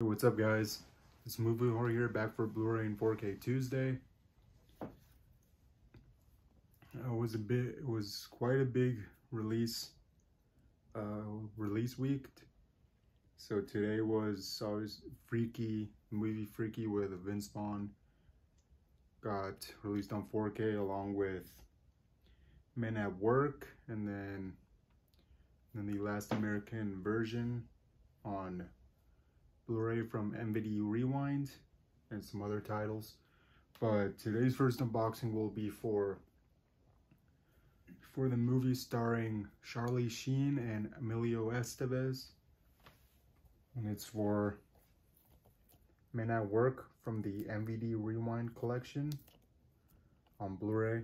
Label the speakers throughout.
Speaker 1: Hey, what's up guys? It's Movie Hoarder here back for Blu-ray and 4K Tuesday. It was a bit, it was quite a big release, uh, release week. So today was always Freaky, movie Freaky with Vince Vaughn. Got released on 4K along with Men at Work and then, then the Last American Virgin on Blu-ray from MVD Rewind and some other titles. But today's first unboxing will be for for the movie starring Charlie Sheen and Emilio Estevez. And it's for Men at Work from the MVD Rewind collection on Blu-ray.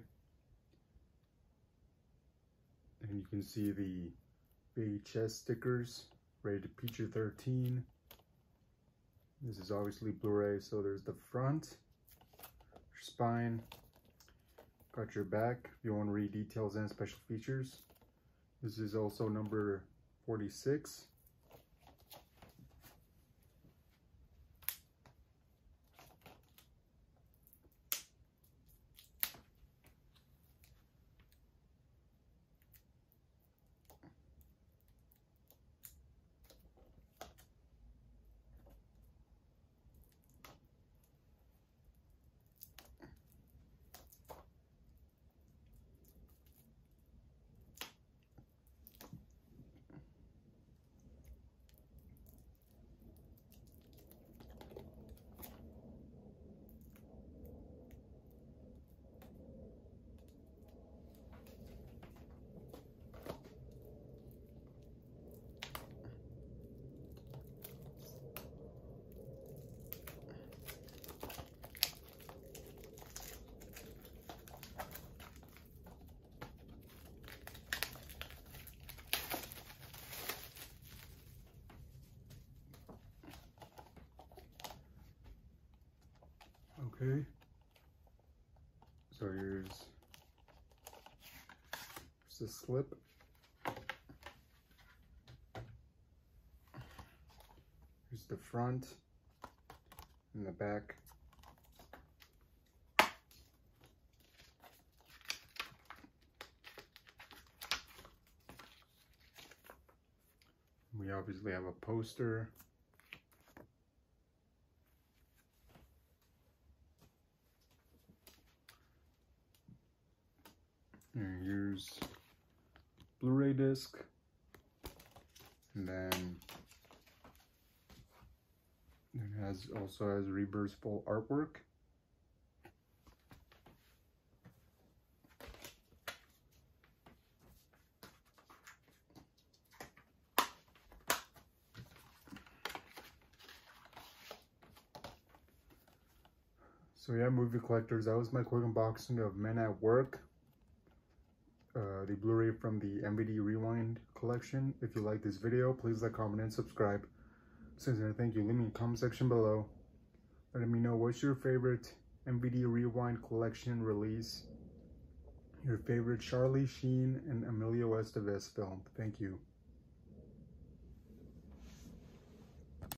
Speaker 1: And you can see the VHS stickers rated PG-13 this is obviously Blu-ray, so there's the front, your spine, got your back if you want to read details and special features. This is also number 46. Okay. So here's, here's the slip. Here's the front and the back. We obviously have a poster here's Blu-ray disc. And then it has also has reversible artwork. So yeah, movie collectors, that was my quick unboxing of Men at Work uh, the Blu-ray from the MVD Rewind collection. If you like this video, please like, comment, and subscribe. Since thank you. Leave me a comment section below. Letting me know what's your favorite MVD Rewind collection release. Your favorite Charlie Sheen and Emilio Estevez film. Thank you.